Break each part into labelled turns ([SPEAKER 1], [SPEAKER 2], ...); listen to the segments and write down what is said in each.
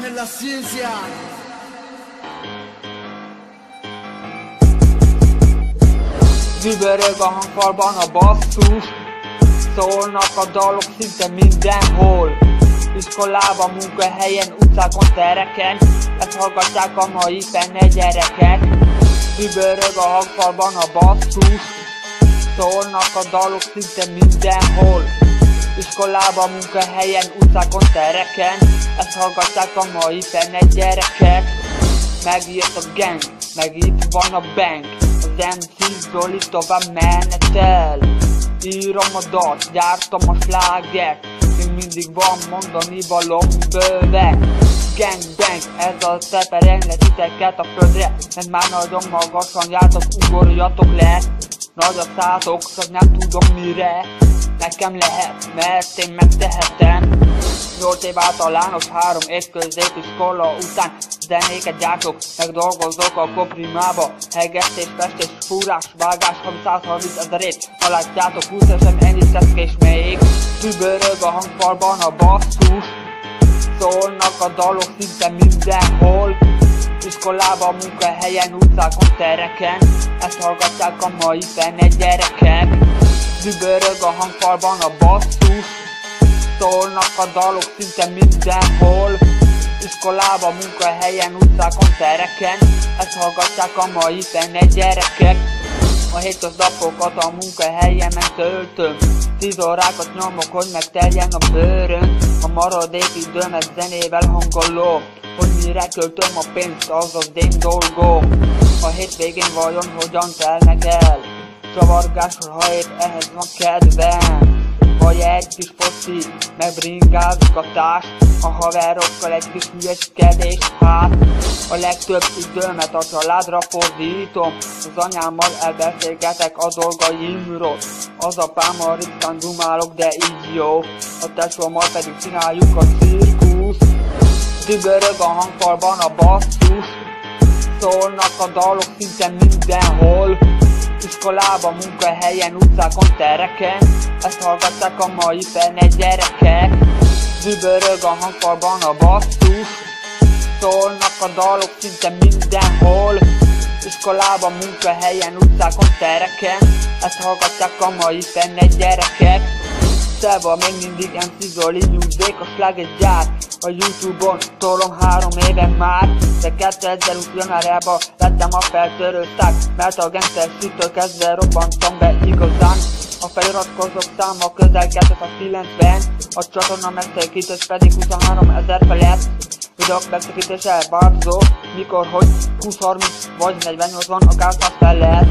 [SPEAKER 1] nella ciencia.
[SPEAKER 2] Dübörög a hangfalban a basszus Szólnak a dalok szinte mindenhol. Iskolában, munkahelyen, utcákon, tereken Ezt hallgatják a mai fenne gyerekek Dübörög a hangfalban a basszus Szólnak a dalok szinte mindenhol Iskolában, munkahelyen, utcákon, tereken. Ezt hallgatják a mai fenne gyerekek Megjött a gang, meg itt van a bank. Az MC Zoli tovább menetel. Írom a dalt, gyártom a sláget Még mindig van mondani valóm bőven Gang bang, ez a szeperenglet titeket a földre. Mert már nagyon magasan jártok, ugorjatok le. Nagy a szátok, csak nem tudom mire Nekem lehet, mert én megtehetem. Nyolc év általános, három év középiskola után Zenéket gyártok, meg dolgozok a koprimába. Hegesztés, festés, fúrás, vágás, 130 ezerét. Ha látjátok, 20 esen ennyi szeszkés még. Tübörög a hangfalban a basszus. Szólnak a dalok szinte mindenhol. Iskolában, munkahelyen, utcákon, tereken. Ezt hallgatják a mai fene gyerekek Dübörög a hangfalban a basszus. Szólnak a dalok szinte mindenhol. Iskolában, munkahelyen, utcákon, tereken. Ezt hallgatják a mai fene gyerekek. A hétköznapokat a munkahelyemen töltöm. Tíz órákat nyomok, hogy megteljen a bőrön A maradék időmet zenével hangolom Hogy mire költöm a pénzt, az az én dolgom. A hétvégén vajon hogyan telnek el Csavargásról, ha épp ehhez van kedvem vagy egy kis foci, meg bringázunk a haverokkal egy kis hülyeskedés, hát. A legtöbb időmet a családra fordítom Az anyámmal elbeszélgetek a dolgaimról. Az apámmal ritkán dumálok, de így jó. A tesómmal pedig csináljuk a cirkusz. Dübörög a hangfalban a basszus. Szólnak a dalok szinte mindenhol Iskolában, munkahelyen, utcákon, tereken. Ezt hallgatták a mai fene gyerekek Dübörög a hangfalban a basszus. Szólnak a dalok szinte mindenhol. Iskolában, munkahelyen, utcákon, tereken. Ezt hallgatják a mai fene gyerekek Szeva még mindig MC Zoli a sláger gyár A Youtube-on tolom három éve már De 2020 januárjában lettem a feltörő szák Mert a gangster kezdve robbantam be igazán. A feliratkozók száma közel 290 A csatorna megszakítás pedig 23 ezer felett Videók megszakítása változó Mikor hogy 20-30 vagy 48 van a 100 felett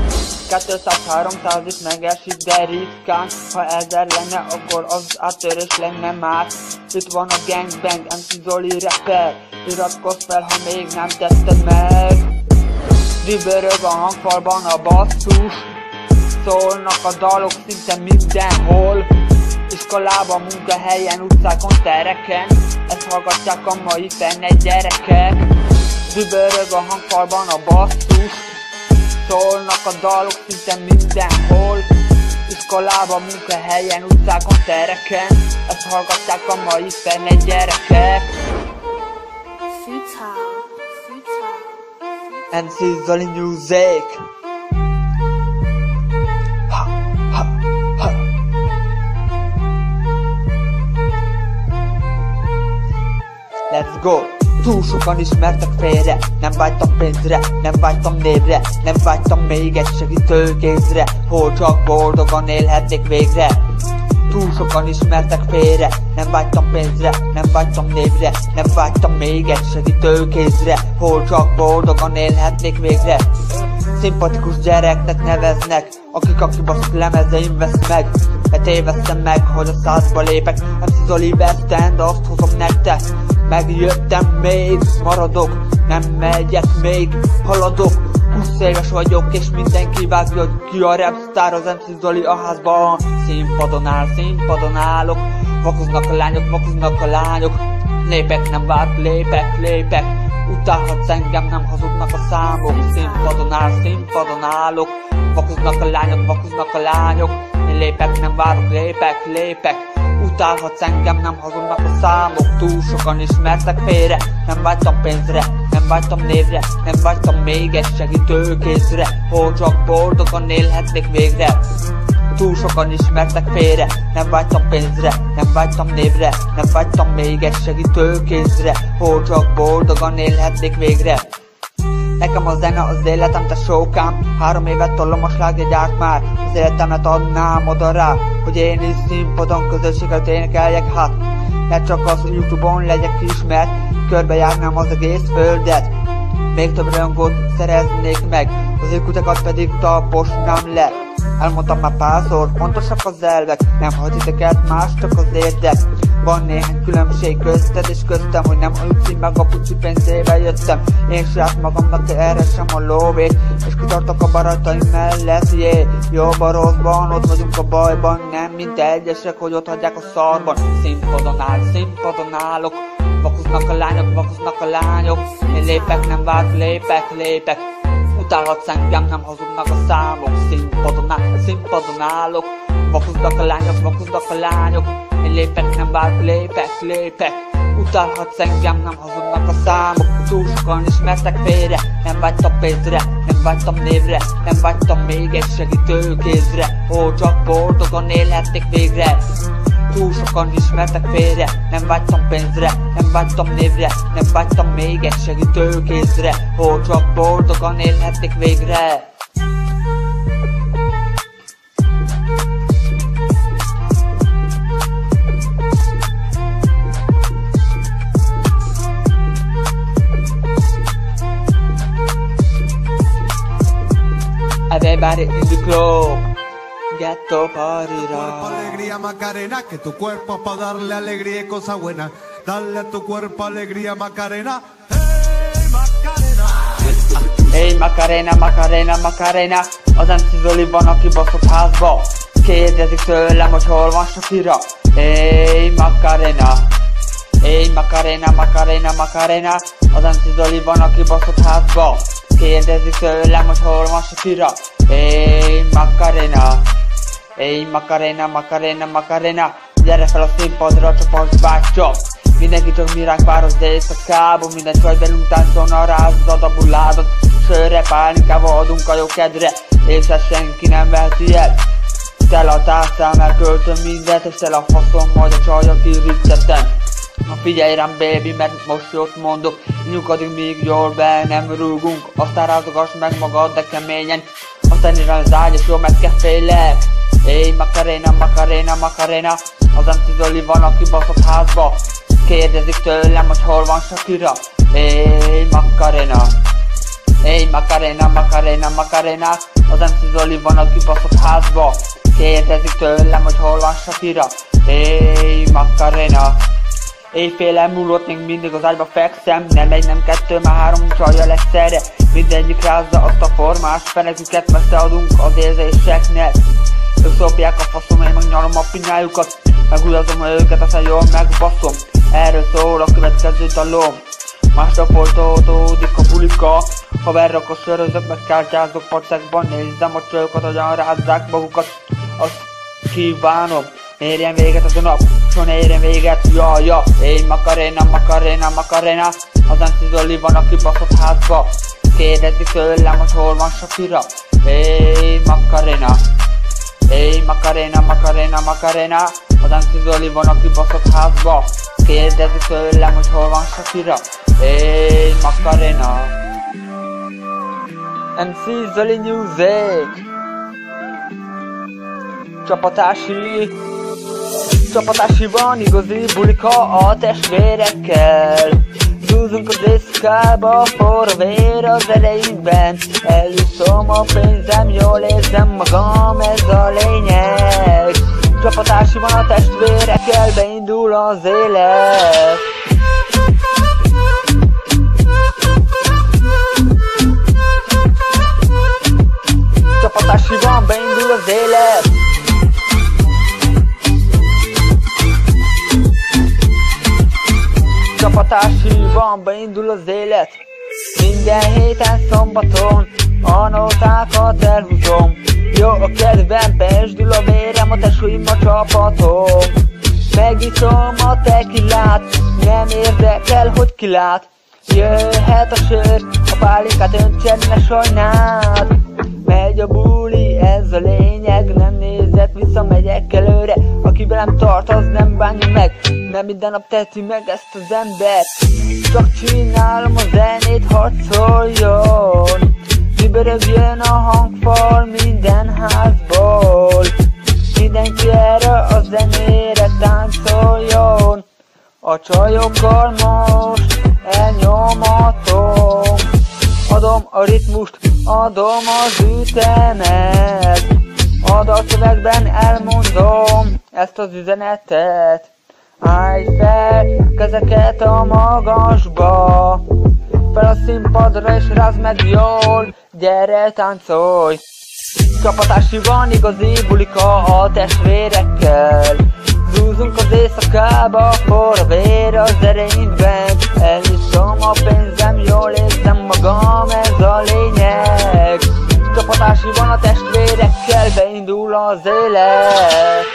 [SPEAKER 2] 200-300 is megesik, de ritkán Ha ezer lenne, akkor az áttörés lenne már. Itt van a gangbang, MC Zoli rapper. Iratkozz fel, ha még nem tetted meg. Dübörög a hangfalban a basszus. Szólnak a dalok szinte mindenhol Iskolában, munkahelyen, utcákon, tereken. Ezt hallgatják a mai fenne gyerekek. Dübörög a hangfalban a basszus. Szólnak a dalok szinte mindenhol. Iskolában, munkahelyen, utcákon, tereken. Ezt hallgatják a mai fenne gyerekek.
[SPEAKER 3] Futile, futile.
[SPEAKER 2] And Zoli Music go! Túl sokan ismertek félre, nem vágytam pénzre, nem vágytam névre, nem vágytam még egy segítőkézre, hol csak boldogan élhetnék végre. Túl sokan ismertek félre, nem vágytam pénzre, nem vágytam névre, nem vágytam még egy segítőkézre, hol csak boldogan élhetnék végre. Szimpatikus gyereknek neveznek, akik a kibaszott lemezeim vesz meg. Mert téveztem meg, hogy a százba lépek. MC Zoli West End, azt hozom nektek. Megjöttem még, maradok, nem megyek még, haladok. 20 éves vagyok és mindenki vágja, hogy ki a rapstar az MC Zoli a házban. Színpadon áll, színpadon állok. Vakoznak a lányok, vakoznak a lányok. Lépek, nem várok, lépek, lépek Utálhatsz engem, nem hazudnak a számok Színpadon áll, színpadon állok Vakoznak a lányok, vakoznak a lányok. Én lépek, nem várok, lépek, lépek. Utálhatsz engem, nem hazudnak a számok. Túl sokan ismertek félre Nem vágytam pénzre, nem vágytam névre Nem vágytam még egy segítőkézre. Hol csak boldogan élhetnék végre Túl sokan ismertek félre. Nem vágytam pénzre, nem vágytam névre Nem vágytam még egy segítőkézre Hol csak boldogan élhetnék végre. Nekem a zene az életem, te sókám. Három évet tollom a gyárt már. Az életemet adnám oda rá Hogy én is színpadon közösséget énekeljek. Hát Ne csak az Youtube-on legyek ismert Körbejárnám az egész földet. Még több rajongót szereznék meg Az ő kutakat pedig taposnám le Elmondtam már párszor, fontosak az elvek Nem hagy titeket más, csak az érdek. Van néhány különbség közted és köztem Hogy nem Luci meg a puci pénzével jöttem. Én saját magamnak erre sem a lóvét És kitartok a barátaim mellett, jé. Jobb a rosszban, ott vagyunk a bajban Nem mint egyesek, hogy ott hagyják a szarban. Színpadon áll, színpadon állok Vakoznak a lányok, vakoznak a lányok. Én lépek, nem vált, lépek, lépek Utálhatsz engem, nem hazudnak a számok. Színpadon, áll, színpadon állok. Vakoznak a lányok, vakoznak a lányok. Én lépek, nem vált, lépek, lépek. Utálhatsz engem, nem hazudnak a számok. Túl sokan ismertek félre Nem vágytam pénzre, nem vágytam névre Nem vágytam még egy segítőkézre. Ó, csak boldogan élhetnék végre Túl sokan ismertek félre Nem vágytam pénzre, nem vágytam névre Nem vágytam még egy segítőkézre Hol csak boldogan élhetnék végre Everybody in the club Ghetto party
[SPEAKER 1] cuerpo alegría Macarena, que tu cuerpo para darle alegría y cosa buena. Dale a tu cuerpo alegría Macarena. Hey Macarena.
[SPEAKER 2] Hey Macarena, Macarena, Macarena. Az MC Zoli van, aki baszott házba Kérdezik tőlem, hogy hol van Shakira Hey Macarena. Hey Macarena, Macarena, Macarena. Az MC Zoli van, aki baszott házba Kérdezik tőlem, hogy hol van Shakira Hey Macarena Ej, Macarena, Macarena, Macarena Gyere fel a színpadra, csapasz bátyja Mindenki csak mi ránk vár az éjszakában Minden csaj belünk táncolna rázad a buládot Sörre, pálinkával adunk a jó kedre És ezt senki nem veheti el. Tel a tárcám, elköltöm mindent És tel a faszom, majd a csajok kirittetem Na figyelj rám baby, mert most jót mondok Nyugodjunk míg jól be nem rúgunk. Aztán rázogass meg magad, de keményen Aztán írán az ágy, és jól megkefélek Éj, Macarena, Macarena, Macarena Az MC Zoli van, aki baszott házba. Kérdezik tőlem, hogy hol van Shakira. Éj, Macarena. Éj, Macarena, Macarena, Macarena Az MC Zoli van, aki baszott házba. Kérdezik tőlem, hogy hol van Shakira. Éj, Macarena. Éjfél múlott, még mindig az ágyba fekszem. Nem egy, nem kettő, már három csajjal egyszerre Mindegyik rázza azt a formás feneküket Messze adunk az érzéseknek ők szopják a faszom, én meg a pinyájukat. Megulazom őket, aztán jól megbaszom. Erről szól a következő dalom. Másnap folytatódik a bulika. Haverok sörözök, meg kártyázok pacekban Nézzem a csőkat, hogyan rázzák magukat. Azt kívánom Érjen véget az a nap, son érjen véget, ja, ja. Én Macarena, Macarena, Macarena. Az Anci Zoli van, aki baszott házba. Kérdezik tőlem, hogy hol van Shakira. Hey Macarena Hey Macarena, Macarena, Macarena. Az MC Zoli van, aki baszott házba. Kérdezi tőlem, hogy hol van Shakira. Hey Macarena. MC Zoli Music. Csapatási Csapatási van igazi bulika a testvérekkel Húzunk az éjszakába, forró vér az erejükben Eljutom a pénzem, jól érzem magam, ez a lényeg. Csapatási van a testvérekkel, beindul az élet Csapatásiban beindul az élet. Minden héten szombaton A nótákat elhúzom. Jó a kedvem, pesdül a vérem A tesóim a csapatom. Megiszom a tekilát Nem érdekel, hogy ki lát Jöhet a sör, a pálinkát öntsen, ne sajnád Megy a buli, ez a lényeg Nem nézett vissza, megyek előre. Aki velem tart, az nem bánja meg Mert minden nap teheti meg ezt az ember Csak csinálom a zenét, hadd szóljon Dübörögjön a hangfal minden házból. Mindenki erre a zenére táncoljon. A csajokkal most elnyomatom. Adom a ritmust, adom az ütemet Adatszövegben elmondom ezt az üzenetet. Állj fel, kezeket a magasba Fel a színpadra és rázd meg jól Gyere táncolj. Csapatási van igazi bulika a testvérekkel. Zúzunk az éjszakába, for a vér az erényben. Eliszom a pénzem, jól érzem magam, ez a lényeg Csapatási van a testvérekkel, beindul az élet.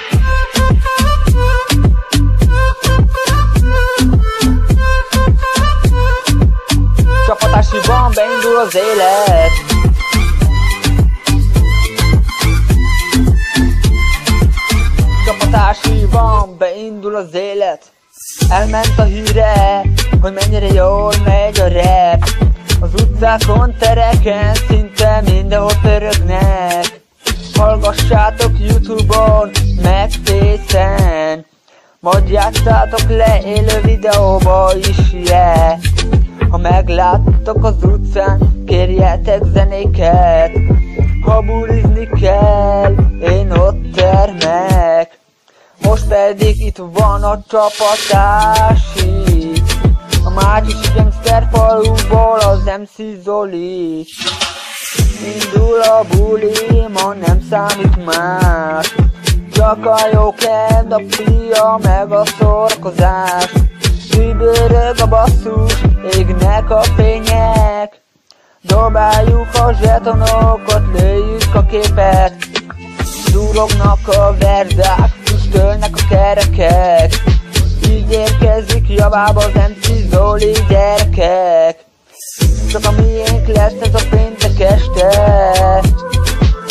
[SPEAKER 2] Csapatási van, beindul az élet. Van, beindul az élet. Elment a híre, hogy mennyire jól megy a rap Az utcákon, tereken, szinte mindenhol pörögnek. Hallgassátok Youtube-on, meg Majd játszátok le élő videóba is, yeah Ha megláttok az utcán, kérjetek zenéket. Ha bulizni kell, én ott termek. Most pedig itt van a csapatási A Mátyusi Gangster faluból az MC Zoli. Indul a buli, ma nem számít más Csak a jó kend, a pia, meg a szórakozás Übörög a basszus, égnek a fények. Dobáljuk a zsetonokat, lőjük a képet. Durognak a verdák, füstölnek a kerekek Így érkezik javába az MC Zoli gyerekek. Csak a miénk lesz ez a péntek este.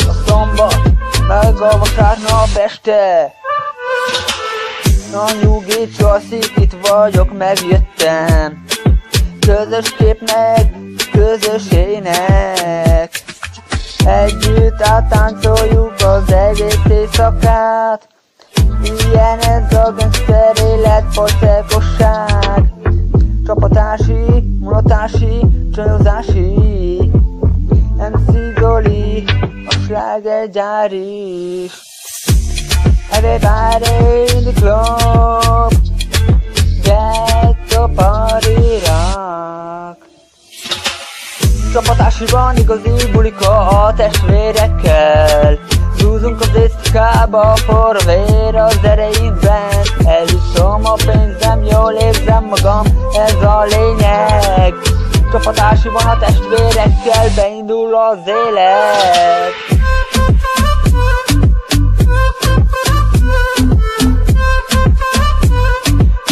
[SPEAKER 2] A szombat, meg a vasárnap este. Na nyugi csaszik, itt vagyok, megjöttem. Közös képnek, közös ének. Együtt áttáncoljuk az egész éjszakát Ilyen ez a gangster élet, pocsekosság Csapatási, munatási, csajozási MC Zoli, a sláger gyár is Everybody in the club Get the party rock. Csapatásiban igazi bulika a testvérekkel For a vér az erejünkben Eliszom a pénzem, jól érzem magam, ez a lényeg. Csapatásiban a testvérekkel, beindul az élet.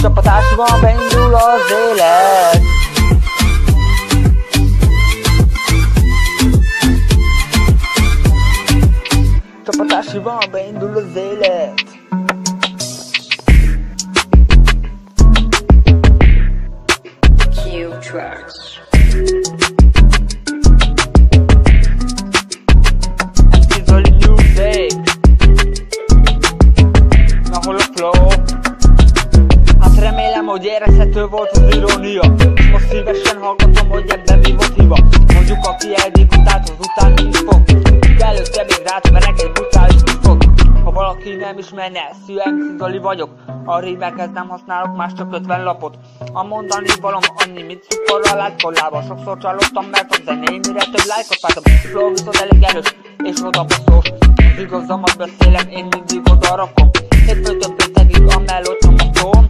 [SPEAKER 2] Csapatásiban beindul az élet hol a flow? Hát remélem, hogy érezhető volt az irónia. És most szívesen hallgatom, hogy ebben mi volt hiba. Mondjuk aki eddig utált, az után is Előtte még rátverek egy brutális tisztot Ha valaki nem ismerne, MC Zoli vagyok. A rímekhez nem használok más csak 50 lapot. A mondani valom annyi, mint cukorral át kollába Sokszor csalódtam, mert a zenémire több lájkot váltam. Flow viszont elég erős, és odabaszós Az igazamat beszélem, én mindig oda rakom. Hétfőtől péntekig a melót nyomatom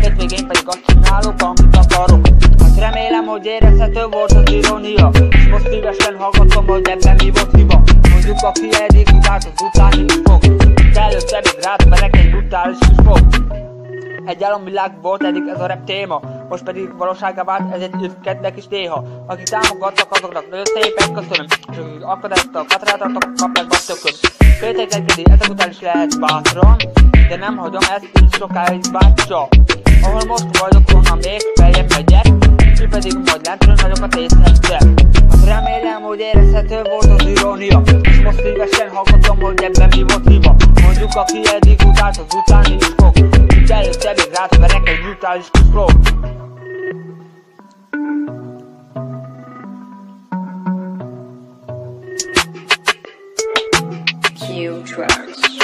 [SPEAKER 2] Hétvégén pedig azt csinálok, amit akarok remélem, hogy érezhető volt az irónia. És most szívesen hallgatom, hogy ebben mi volt hiba. Mondjuk aki eddig utált az után is fog Előtte még rátverek egy brutális is fog egy álomvilág volt eddig ez a rap téma. Most pedig valóságá vált, ezért üdvkednek is néha. Akik támogattak azoknak nagyon szépen köszönöm. És akik akadályoztak, hátráltattak, kapják be tököm. Kételkedni ezek után is lehet bátran De nem hagyom ezt így sokáig bátsa Ahol most vagyok, onnan még feljebb megyek Ki pedig majd nagyokat észhettek Hát remélem, hogy érezhető volt az irónia És most szívesen hallgatom, hogy ebben mi volt hiba. Mondjuk aki eddig utált, az után is fog. Itt előtte még rátverek egy brutális kis flow
[SPEAKER 3] Q-Tracks.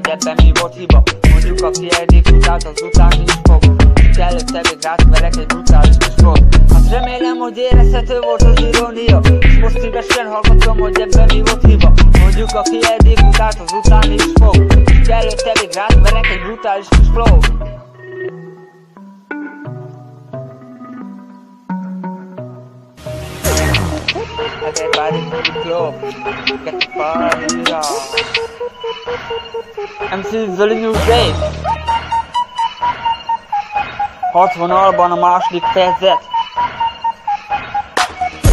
[SPEAKER 2] Hogy ebben mi volt hiba. Mondjuk aki eddig utált, az után is fog. És előtte még rátverek egy brutális kis flót Hát remélem, hogy érezhető volt az irónia. És most szívesen hallgatom, hogy ebben mi volt hiba. Mondjuk aki eddig utált, az után is fog. És előtte még rátverek egy brutális kis flót Everybody to the club, get the party on. MC Zoli Music. Harcvonalban a második fejezet.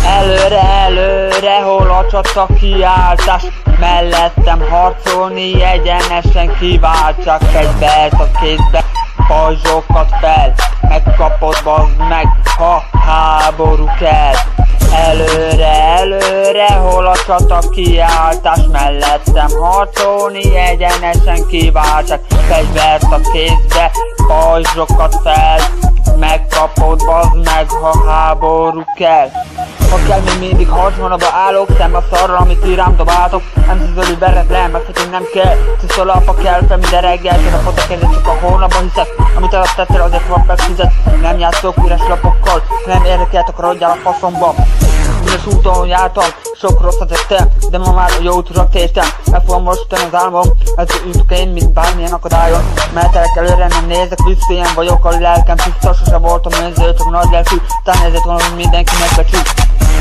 [SPEAKER 2] Előre, előre, hol a csata kiáltás Mellettem harcolni, egyenesen kiváltsak Fegyvert a kézbe, pajzsokat fel Megkapod, bazd meg, ha háború kell Előre, előre, hol a csata kiáltás Mellettem? Harcolni, egyenesen kiváltsak Fegyvert a kézbe, pajzsokat fel Megkapod, bazd meg, ha háború kell ha kell, még mindig harcvonalba állok Szembe a szarra, amit irám dobáltok Nem szizölő veretlen, meg hogy nem kell. Sziszol apa kell fel minden reggel Csak a fotok kezdet, csak a hónapban hiszek. Amit alaptettél, azért van megfizet. Nem játszok üres lapokkal Nem érdekeltek, rodjál a faszomba. Üres úton jártam, sok rosszat tettem De ma már a jó utra tértem El fogom most az álmom Ez jutok én, mint bármilyen akadályon Mehetelek előre, nem nézek vissza Ilyen vagyok, a lelkem tiszta Sose voltam önző, csak nagy lelkű. Talán ezért van, hogy mindenki megbecsül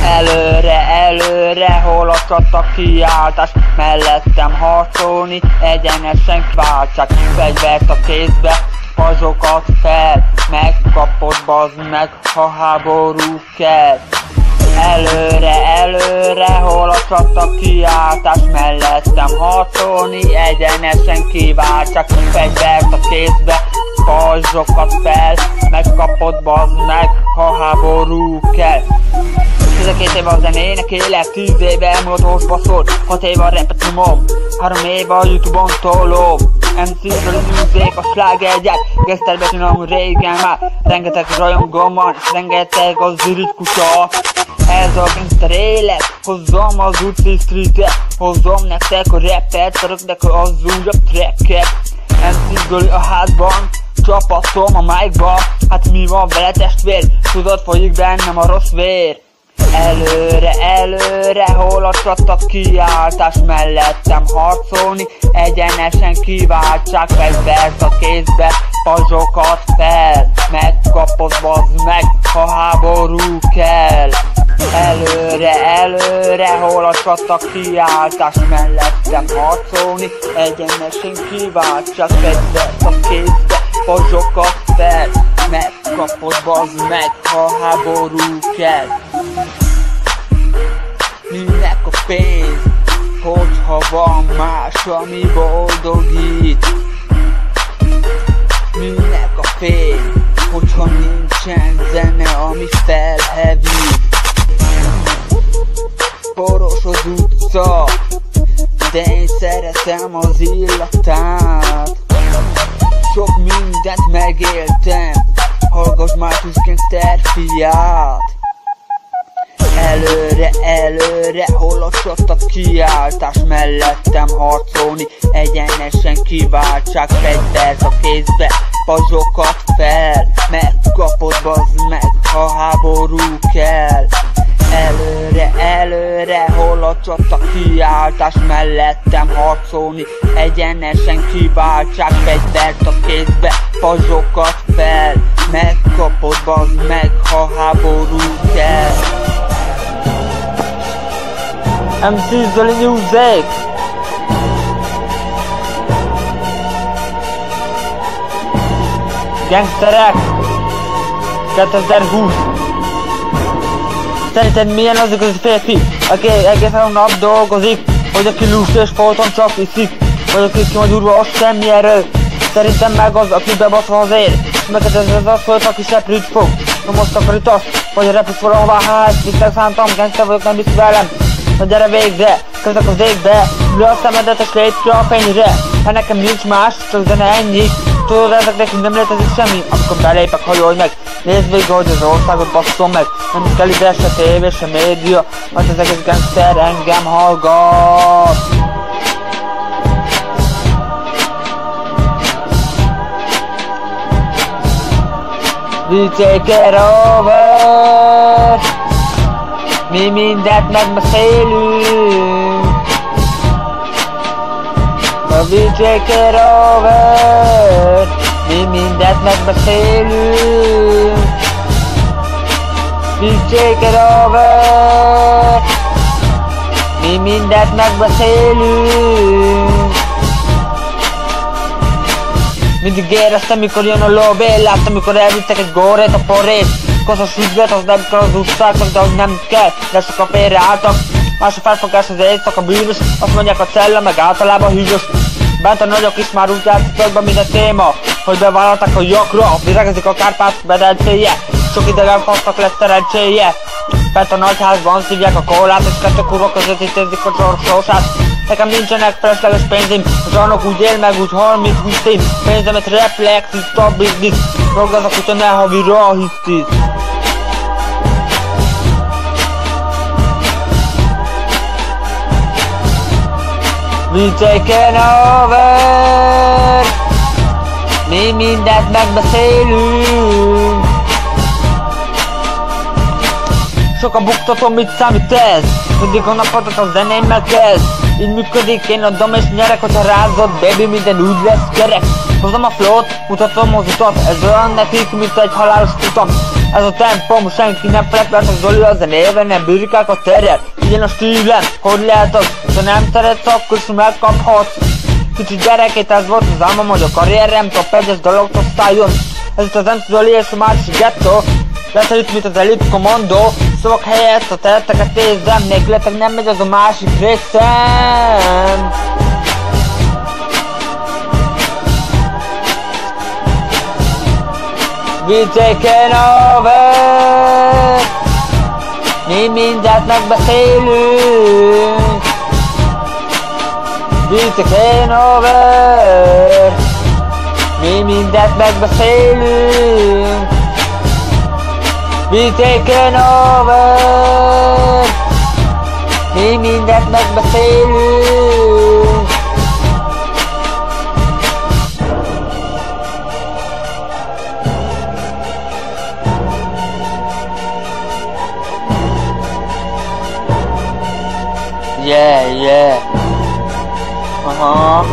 [SPEAKER 2] Előre, előre, hol a kiáltás? Mellettem harcolni, egyenesen kiváltság Fegyvert a kézbe, pazsokat fel. Megkapod bazd meg, ha háború kell. Előre, előre, hol a csata kiáltás? Mellettem harcolni, egyenesen kiváltság Fegyvert a kézbe, pajzsokat fel. Megkapod bazd meg, ha háború kell 12 éve a zenének élek, 10 éve emulatos baszolt 6 éve a repet nyomom, 3 éve a Youtube-on tolom. MC-ről music, a slágergyár Geszterbe csinálom régen már. Rengeteg rajongom van, rengeteg az irigy kutya. Ez a gangster élet Hozzom az utci streetet. Hozzom nektek a rappet Töröknek az újabb tracket. MC a házban Csapatom a micba. Hát mi van vele testvér? Tudod folyik bennem a rossz vér Előre, előre, hol a csata kiáltás mellettem harcolni Egyenesen kiváltsák fegyvert a kézbe, pazsokat fel Megkapod bazd meg, ha háború kell. Előre, előre, hol a csata kiáltás mellettem harcolni Egyenesen kiváltsák fegyvert a kézbe, pazsokat fel Megkapod bazd meg, ha háború kell Minek a pénz, hogyha van más, ami boldogít? Minek a fény, hogyha nincsen zene, ami felhevít? Poros az utca, de én szeretem az illatát. Sok mindent megéltem, hallgass már Tusk Gangster fiát Előre, előre, hol a csata kiáltás mellettem harcolni? Egyenesen kiváltsák fegyvert a kézbe, pazsokat fel Megkapod bazd meg, ha háború kell. Előre, előre, hol a csata kiáltás mellettem harcolni? Egyenesen kiváltsák fegyvert a kézbe, pazsokat fel Megkapod bazd meg, ha háború kell MC Zoli Music Gangsterek 2020 Szerinted milyen az igazi férfi, aki egész nap dolgozik, vagy aki lús és folyton csak iszik, vagy aki ki van gyúrva, az semmi erő. Szerintem meg az, aki bebaszva az ér, neked ez az az volt, aki seprűt fog. Na most akarítasz, vagy repülsz valahová, hát, visztek szántam, gangster vagyok, nem biztos velem. Na gyere végre, közök az égbe, ülő a szemedet és lépj a fényre. Hát nekem nincs más, csak zene ennyi. Tudod, ezek nekünk nem létezik semmi, akkor belépek, hajolj meg. Nézd végig, hogy az országot basszom meg. Nem kell ide se tévé, se média, mert az egész gangster engem hallgat. We take it over Mi mindent megbeszélünk A we take it over. Mi mindent megbeszélünk We take it over. Mi mindent megbeszélünk mindig éreztem, mikor jön a lóvé Láttam, mikor elvittek egy górét, a porrét Koszos ügylet, az nem kell az utcáknak, de hogy nem kell. De sokan félreálltak Más a felfogás az éjszaka bűnös Azt mondják a cella, meg általában hűvös. Bent a nagyok is már úgy játszik be minden téma Hogy bevállalták a jakra Vizegezik a Kárpát bedelcéje Sok idegen fasznak lett szerencséje. Bent a nagyházban szívják a kólát És kettő kurva között intézik a sorsát. Nekem nincsenek felesleges pénzim A zsarnok úgy él meg, úgy hal, mint Hussein Pénzemet reflex, itt a business Dolgozok, hogyha ne havira hisztis We taken over. Mi mindent megbeszélünk. Sok a buktatom, mit számít ez? Mindig a napodat a zenémmel kezd. Így működik, én adom és nyerek, hogyha rázod Baby, minden úgy lesz kerek Hozom a flót, mutatom az utat. Ez olyan nekik, mint egy halálos futam Ez a tempom, senki nem felett, mert az Zoli a zenében nem bírkák a terjed Ilyen a stílem, hogy lehet az Ha nem szeretsz, akkor is megkaphatsz Kicsi gyerekét ez volt az álmom, hogy a karrierem top 1-es dolog osztályon Ez itt az Zoli és a másik gettó. Lesz itt, mint az elit kommandó Szavak helyett a teleteket nézem Nélkületek nem megy az a másik részem. We taken over Mi mindent megbeszélünk We taken over Mi mindent megbeszélünk We taken over Mi mindent megbeszélünk Yeah, yeah. Uh-huh.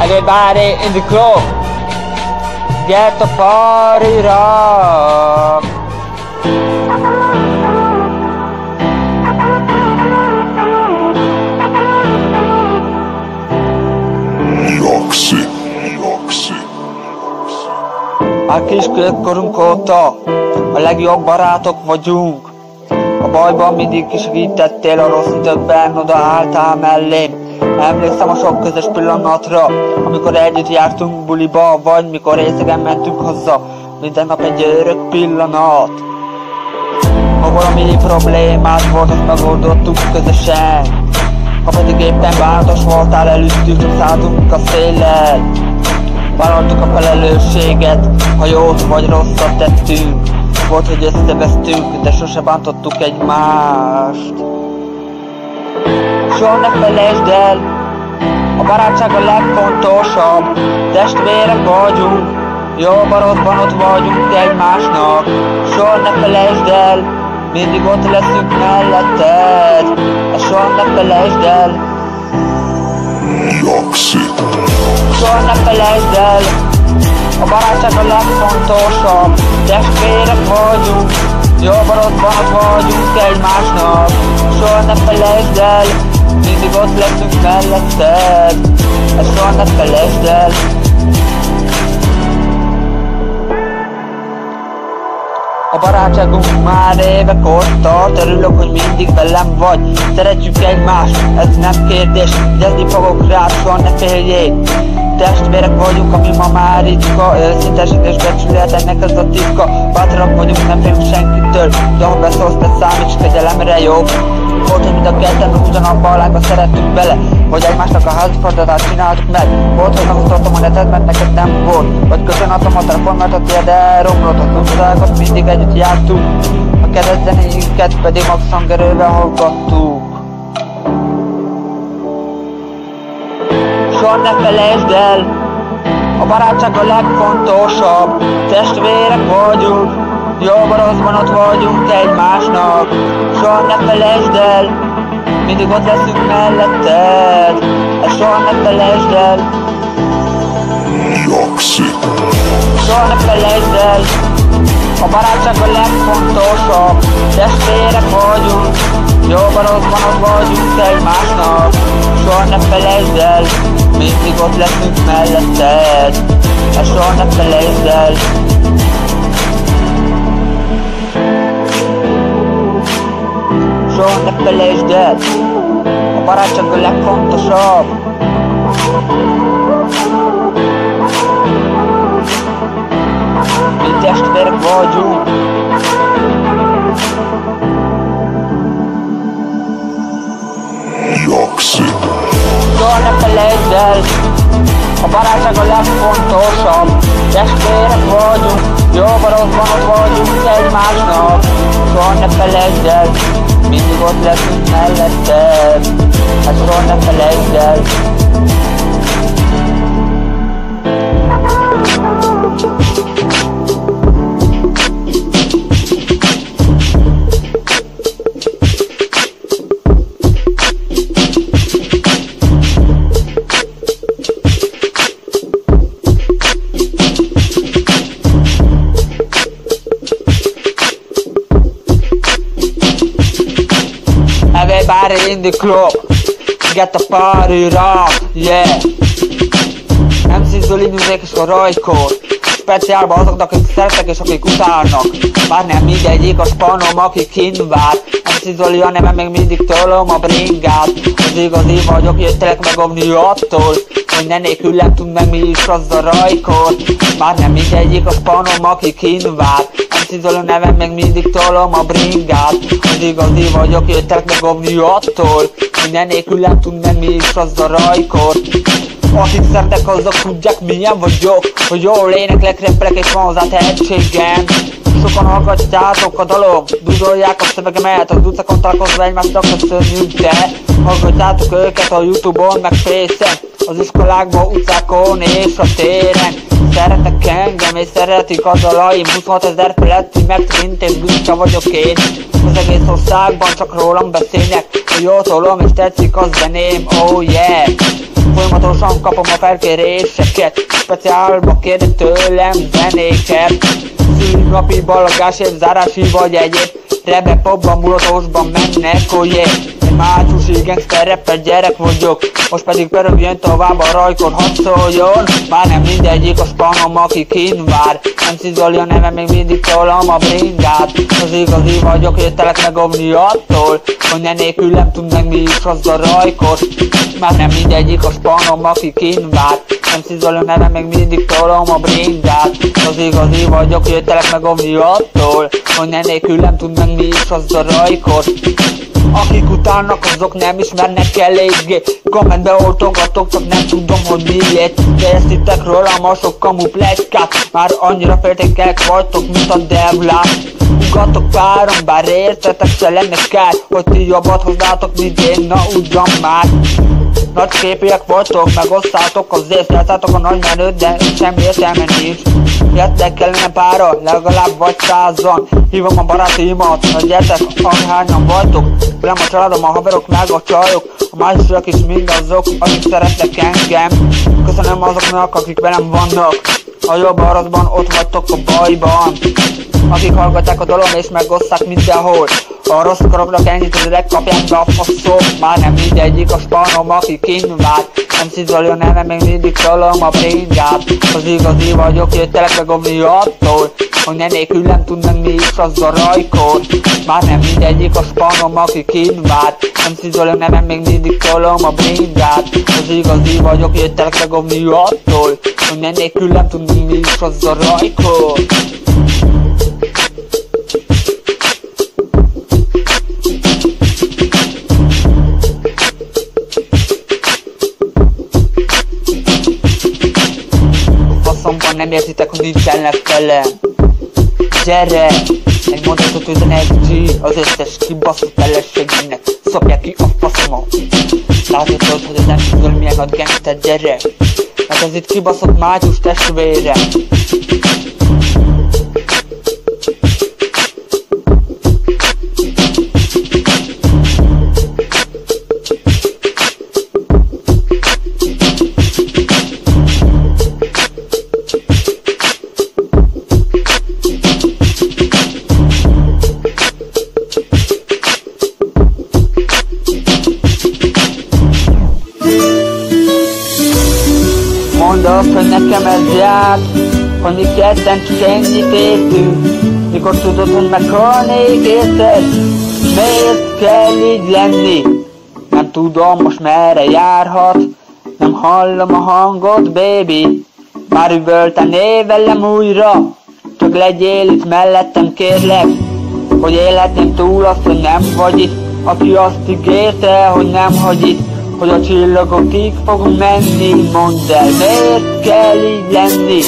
[SPEAKER 2] Everybody in the club Get the party rock A kiskorunk óta a legjobb barátok vagyunk. A bajban mindig kisegítettél a rossz időkben, oda álltál mellém Emlékszem a sok közös pillanatra Amikor együtt jártunk buliba Vagy mikor részegen mentünk haza. Minden nap egy örök pillanat. Ha valami problémát volt, azt megoldottuk közösen. Ha pedig éppen bántos voltál, elüttük, szálltunk a széllel Vállaltuk a felelősséget, ha jót vagy rosszat tettünk. Volt, hogy összevesztünk, de sose bántottuk egymást. Soha ne felejtsd el, a barátság a legfontosabb. Testvérek vagyunk, Jobban rosszban ott vagyunk egymásnak. Soha ne felejtsd el Mindig ott leszünk melletted. Ezt soha ne felejtsd el
[SPEAKER 4] Jaxi,
[SPEAKER 2] Soha ne felejtsd el A barátság a legfontosabb. Testvérek vagyunk rosszban ott vagyunk egymásnak. Soha ne felejtsd el Mindig ott leszünk melletted. Ezt soha ne felejtsd el A barátságunk már évek ott tart Örülök, hogy mindig velem vagy. Szeretjük egymást, ez nem kérdés Gyezni fogok rád, soha ne féljék. Testvérek vagyunk, ami ma már ritka Őszintesek és becsület, ennek ez a titka. Bátrak vagyunk, nem félünk senkitől De ha beszólsz, te számíts, kegyelemre jó hogy mind a ketten ugyanabba a lángba szerettünk bele Hogy egymásnak a házfordítást csináltuk meg. Volt, hogy megosztottam a netet, mert neked nem volt. Vagy köszönadtam a telefon, mert a tiéd elromlott. Az utcákat mindig együtt jártunk A kedvenc zenéinket pedig max hangerővel hallgattuk. Soha ne felejtsd el A barátság a legfontosabb. Testvérek vagyunk Jobban rosszban ott vagyunk egymásnak. Soha ne felejtsd el Mindig ott leszünk melletted. Ezt soha ne felejtsd el.
[SPEAKER 4] Jaxi,
[SPEAKER 2] Soha ne felejtsd el A barátság a legfontosabb. Testvérek vagyunk Jobban rosszban ott vagyunk egymásnak. Soha ne felejtsd el Mindig ott leszünk melletted. Ezt soha ne felejtsd el Soha ne felejtsd el A barátság a legfontosabb Mi testvérek vagyunk
[SPEAKER 4] Jaxi,
[SPEAKER 2] Soha ne felejtsd el A barátság a legfontosabb Testvérek vagyunk Jobban rosszban ott vagyunk egymásnak Soha ne felejtsd el Mindig ott leszünk melletted Hát soha ne felejtsd in the club Get the party rock, yeah. MC Zoli Music és a Rajkor. Speciálba azoknak, akik szeretnek és akik utálnak. Már nem mindegyik a spanom, aki kint vár. MC Zoli a nevem, még mindig tolom a bringát. Az igazi vagyok, jöttelek megomni attól Hogy ne nélkülem tud meg mi is az a Rajkor. Már nem mindegyik a spanom, aki kint vár Zoli a nevem, még mindig tolom a bringát. Az igazi vagyok, jöttelek megomni attól nélkülem tud meg mi is az a Rajkor. Akik szeretek, azok tudják milyen vagyok. Hogy jól éneklek, repelek és van hozzá tehetségem. Sokan hallgatjátok a dalom, dudolják a szövegemet Az utcákon találkozva egymásnak köszönjük de Hallgatjátok őket a Youtube-on, meg Face-en Az iskolákban, utcákon és a téren Szeretek engem és szeretik a dalaim 26 ezer feletti megtrint és büszke vagyok én Az egész országban csak rólam beszélnek Hogy jól tolom és tetszik a zeném, oh yeah. Folyamatosan kapom a felkéréseket Speciálba kérdek tőlem zenéket. Szülinapi balagás, zárási vagy egyéb Rebe, popban, mulatosban mennek, oh yeah mácsusi gangster rapper gyerek vagyok. Most pedig pörögjön tovább a rajkor, hadd szóljon. Már nem mindegyik a spanom, aki kint vár. MC Zoli a neve, még mindig tolom a bringát. Az igazi vagyok, jöttelek megomni attól Hogy ne nélkülem tud meg mi is az a rajkor Már nem mindegyik a spanom, aki kint vár. MC Zoli a neve, még mindig tolom a bringát. Az igazi vagyok, jöttelek megomni attól Hogy ne nélkülem tud meg mi is az a rajkor? Akik utálnak, azok nem ismernek eléggé. Kommentbe oltogatok, csak nem tudom, hogy miért. Terjesztitek rólam a sok kamu plegykát. Már annyira féltékek vagytok, mint a devlás Ugatok párom, bár értetek se lenne kár Hogy ti jobbat hozzátok, mint én, na ugyan már nagy képűek vagytok, megosztátok az észleltátok a nagy menőt, de semmi értelme nincs. Jöttek kellene pára, legalább vagy százan. Hívom a barátimat, na gyertek, akárhányan vagytok. Velem a családom, a haverok, meg a csajok. A másikak is mindazok, akik szeretnek engem. Köszönöm azoknak, akik velem vannak. A jobb araszban ott vagytok a bajban. Akik hallgatják a dalom és megoszták mindenhol. A rossz koroknak ennyit, hogy legkapják be a faszok Már nem mindegyik a spanom, aki kint vár. Nem szizolja nevem, még mindig tolom a bringát. Az igazi vagyok, jöttelek megomni attól Hogy ne nélkül nem tudnak mi is az a rajkor Már nem mindegyik a spanom, aki kint vár. Nem szizolja nevem, még mindig tolom a bringát. Az igazi vagyok, jöttelek megomni attól Hogy ne nélkül nem tudnak mi is az a rajkor nem értitek, hogy nincsenek felem Gyere! Egy mondatot üzenek G az összes kibaszott feleségének. Szopják ki a faszomat. Látod, hogy ez nem tudod milyen a gangster gyere! Hát ez itt kibaszott mágyus testvére ez jár Hogy mi ketten csak ennyit Mikor tudod, hogy meghalnék, érted? Miért kell így lenni? Nem tudom most merre járhat. Nem hallom a hangot, baby. Már üvöltenél velem újra. Csak legyél itt mellettem, kérlek. Hogy élhetném túl azt, hogy nem vagy itt. Aki azt ígérte, hogy nem hagy itt hogy a csillagokig fogunk menni Mondd el, miért kell így lenni?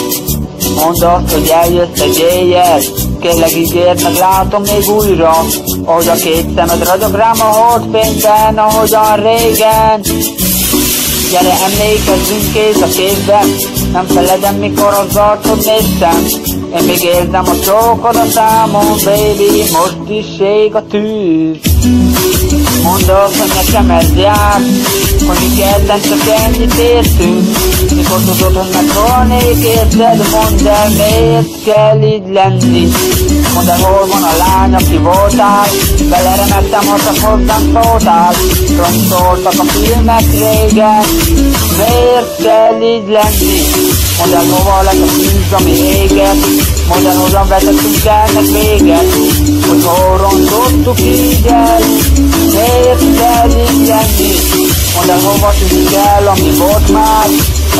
[SPEAKER 2] Mondd azt, hogy eljössz egy éjjel Kérlek ígért, meg látom még újra Ahogy a két szemed ragyog rám a holdfényben Ahogyan régen. Gyere, emlékezzünk kéz a kézben Nem feledem, mikor az arcod néztem. Én még érzem a csókod a számon, baby Most is ég a tűz Mondd azt, hogy nekem ez jár Hogy mi ketten csak ennyit értünk. Mikor tudod, hogy meghalnék, érted? Mondd el, miért kell így lenni. Mondd el, hol van a lány, aki voltál Beleremegtem, ha csak hozzám szóltál. Rosszoltak a filmek régen Miért kell így lenni? Mondd el, hova lett a tűz, ami éget Hogyan vetettünk ennek véget Hogy hol rontottuk így el. Miért kell így lenni Mondd el, hova tűnik el, ami volt már?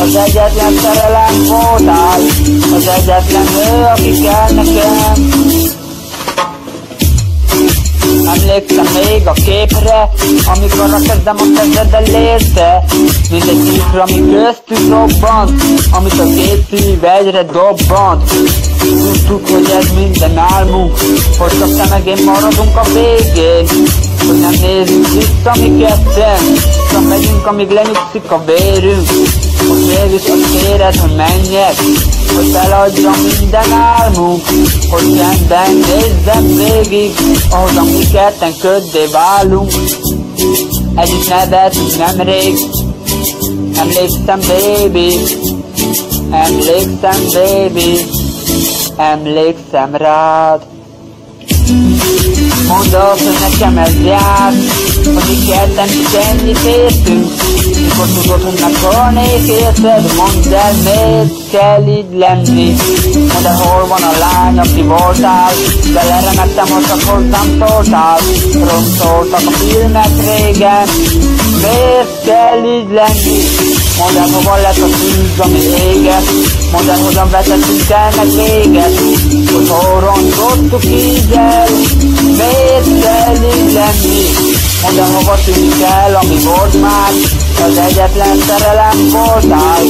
[SPEAKER 2] Az egyetlen szerelem voltál Az egyetlen nő, aki kell nekem Emlékszem még a képre, amikor a kezdem a kezeddel érte. Mint egy szívra, ami köztük robbant, amit a két szív egyre dobbant Tudtuk, hogy ez minden álmunk, hogy csak te maradunk a végén. Hogy nem nézzük vissza mi ketten, csak megyünk, amíg lenyugszik a vérünk. Most mégis azt kéred, hogy menjek, hogy feladjam minden álmunk Hogy csendben nézzem végig Ahogyan mi ketten köddé válunk. Együtt nevetünk nemrég Emlékszem baby Emlékszem baby Emlékszem rád. Mondd azt, hogy nekem ez jár Hogy mi ketten csak ennyit értünk Mikor tudod, hogy meghalnék, érted? Mondd el, miért kell így lenni? El, hol van a lány, aki voltál? Beleremegtem, hogy csak hozzám szóltál. Rosszoltak a filmek régen. Miért kell így lenni? Mondd el, hova lett a tűz, ami éget? Mondd el, hogyan vetettünk ennek véget? Hogy hol rontottuk így el? Miért kell így lenni? Mondd el, hova tűnik el, ami volt már Az egyetlen szerelem voltál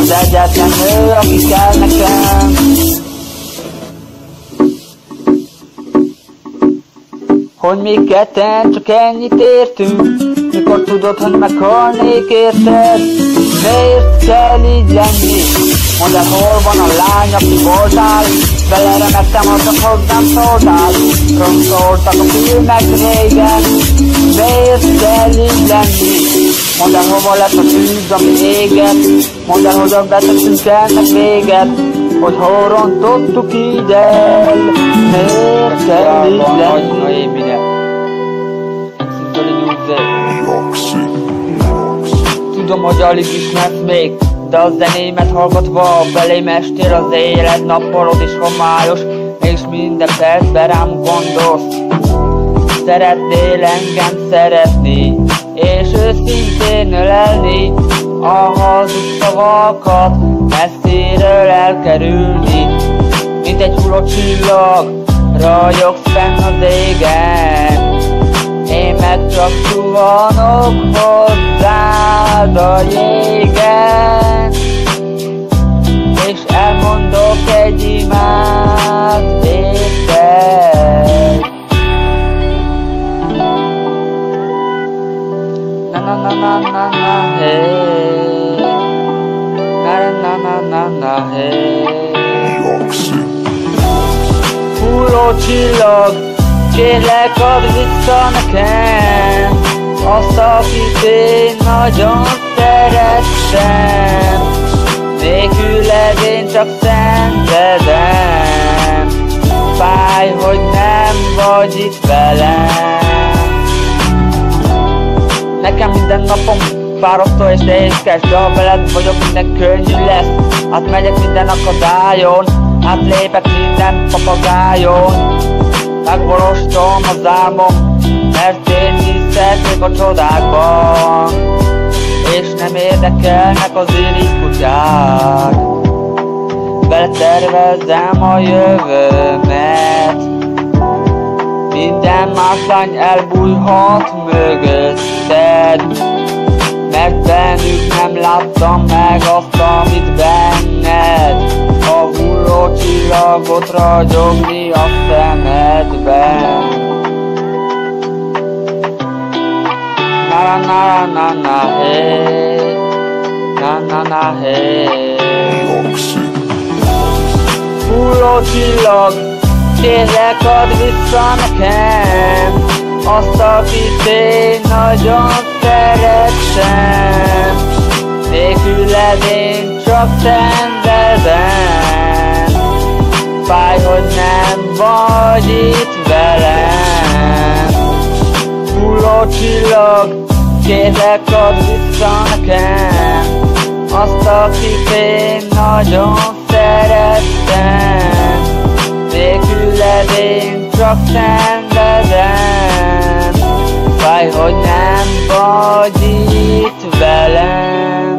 [SPEAKER 2] Az egyetlen nő, aki kell nekem. Hogy mi ketten csak ennyit értünk Mikor tudod, hogy meghalnék érted? Miért kell így lenni? Mondd el, hol van a lány, aki voltál? Beleremegtem, azok hozzám szóltál. Rontoltak a filmek régen. Miért kell így lenni? Mondd el, hova lett a tűz, ami éget Mondd el, hogyan vetettünk ennek véget Hogy hol rontottuk így el Miért kell így lenni? Tudom, hogy alig ismersz még De a zenémet hallgatva belém estél az élet Nappalod is homályos És minden percben rám gondolsz. Szeretnél engem szeretni És őszintén ölelni A hazug szavakat Messziről elkerülni. Mint egy hulló csillag Ragyogsz fenn az égen. Én meg csak suhanok hozzád a jégen. És elmondok egy imát érted Na na na na na hey Na na na na na hey. Hulló csillag Kérlek add vissza nekem Azt, akit én nagyon szerettem Nélküled én csak szenvedem Fáj, hogy nem vagy itt velem Nekem minden napom fárasztó és nehézkes De ha veled vagyok, minden könnyű lesz. Átmegyek minden akadályon Átlépek minden papagájon Megvalósítom az álmom, mert én hiszek a csodákban. És nem érdekelnek az irigy kutyák Beletervezem a jövőmet Minden más lány elbújhat mögötted. Mert bennük nem láttam meg azt, amit benned. A hulló csillagot ragyogni a szemedben Na na na na na hey Na na na hey. Hulló csillag, kérlek add vissza nekem Azt, akit én nagyon szerettem Nélküled én csak szenvedem. Fáj, hogy nem vagy itt velem. Hulló csillag, kérlek add vissza nekem Azt, akit én nagyon szerettem Nélküled én csak szenvedem Fáj, hogy nem vagy itt velem